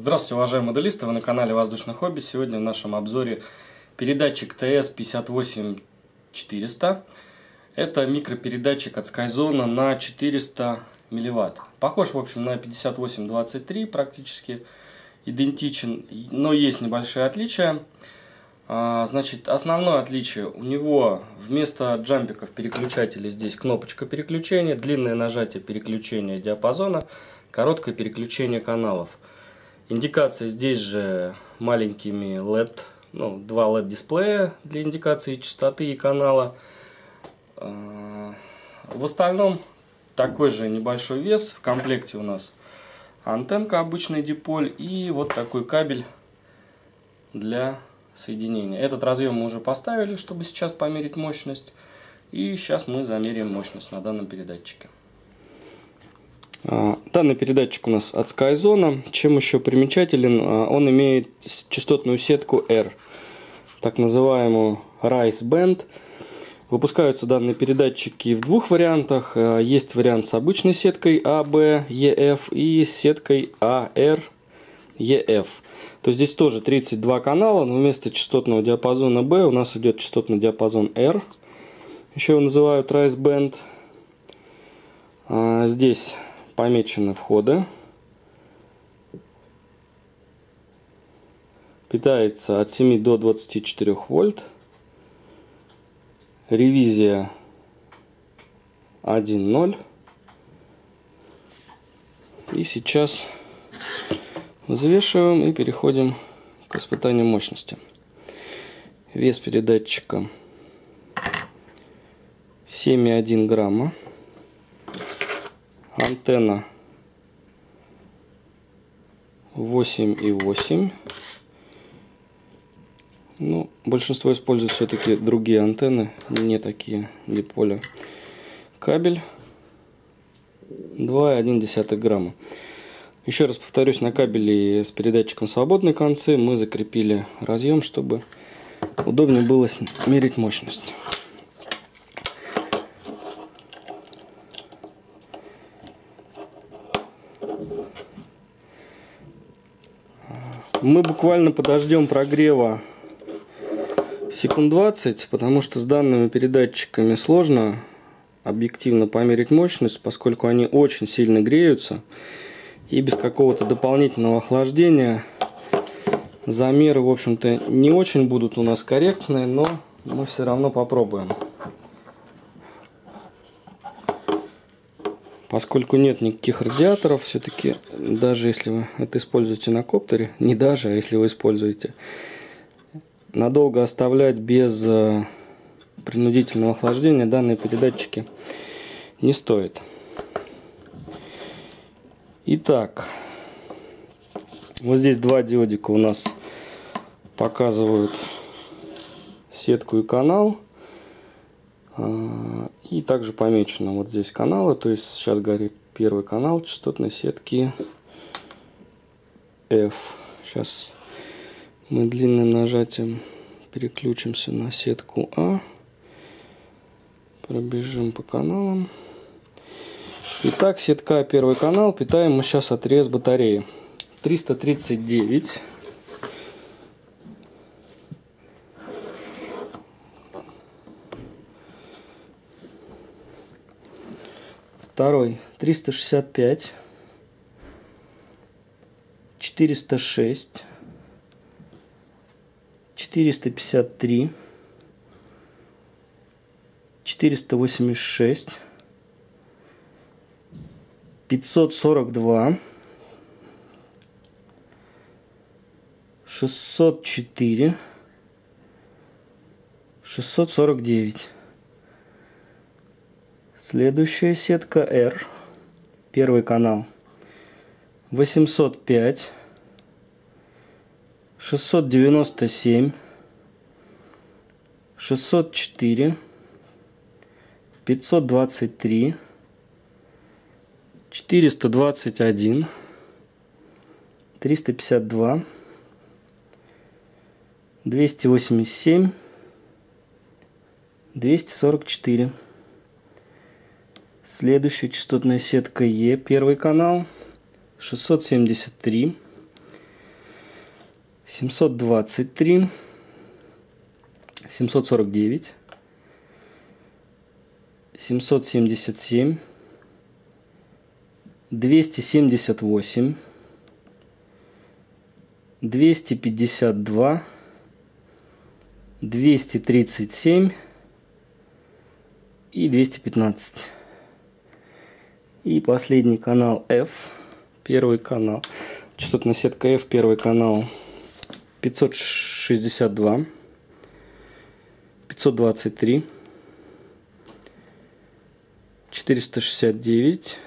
Здравствуйте, уважаемые моделисты, вы на канале Воздушное хобби. Сегодня в нашем обзоре передатчик TS58400. Это микропередатчик от Skyzone на 400 милливатт. Похож, в общем, на 5823 практически, идентичен, но есть небольшие отличия. А, значит, основное отличие, у него вместо джампиков переключателей здесь кнопочка переключения, длинное нажатие переключения диапазона, короткое переключение каналов. Индикация здесь же маленькими LED, ну, два LED дисплея для индикации частоты и канала. А, в остальном такой же небольшой вес. В комплекте у нас антенка обычный диполь и вот такой кабель для соединения. Этот разъем мы уже поставили, чтобы сейчас померить мощность. И сейчас мы замерим мощность на данном передатчике. А, данный передатчик у нас от SkyZone. Чем еще примечателен, а, он имеет частотную сетку R, так называемую Rise Band. Выпускаются данные передатчики в двух вариантах. А, есть вариант с обычной сеткой AB, EF и с сеткой AR, EF. То здесь тоже 32 канала, но вместо частотного диапазона B у нас идет частотный диапазон R. Еще его называют Rise Band. Здесь помечены входы. Питается от 7 до 24 вольт. Ревизия 1.0. И сейчас взвешиваем и переходим к испытанию мощности. Вес передатчика 7,1 грамма антенна 8,8. Ну, большинство используют все-таки другие антенны, не такие диполя. Кабель 2,1 грамма. Еще раз повторюсь, на кабеле с передатчиком свободные концы мы закрепили разъем, чтобы удобнее было мерить мощность. Мы буквально подождем прогрева секунд 20, потому что с данными передатчиками сложно объективно померить мощность, поскольку они очень сильно греются. И без какого-то дополнительного охлаждения замеры, в общем-то, не очень будут у нас корректные, но мы все равно попробуем. Поскольку нет никаких радиаторов, все-таки, даже если вы это используете на коптере, не даже, а если вы используете, надолго оставлять без э, принудительного охлаждения данные передатчики не стоит. Итак, вот здесь два диодика у нас показывают сетку и канал. А, и также помечено вот здесь каналы, то есть сейчас горит первый канал частотной сетки F. Сейчас мы длинным нажатием переключимся на сетку А. Пробежим по каналам. Итак, сетка первый канал. Питаем мы сейчас отрез батареи. 339 Второй. 365, 406, 453, 486, 542, 604, 649. Следующая сетка R. Первый канал. 805. 697. 604. 523. 421. 352. 287. 244. Следующая частотная сетка Е, первый канал, 673, 723, 749, 777, 278, 252, 237 и 215. И последний канал F, первый канал, частотная сетка F, первый канал 562, 523, 469,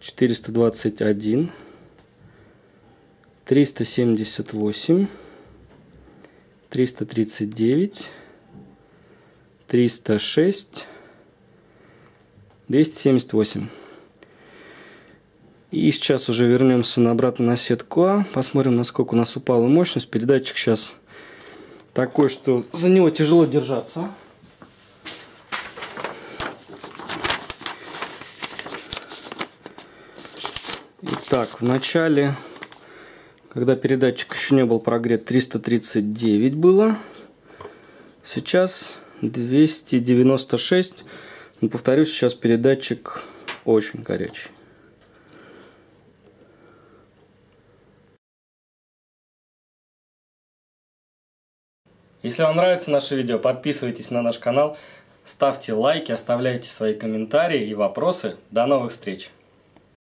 421, 378, 339, 306, 278. И сейчас уже вернемся на обратно на сетку А. Посмотрим, насколько у нас упала мощность. Передатчик сейчас такой, что за него тяжело держаться. Итак, в начале, когда передатчик еще не был прогрет, 339 было. Сейчас 296. Но повторюсь, сейчас передатчик очень горячий. Если вам нравится наше видео, подписывайтесь на наш канал, ставьте лайки, оставляйте свои комментарии и вопросы. До новых встреч!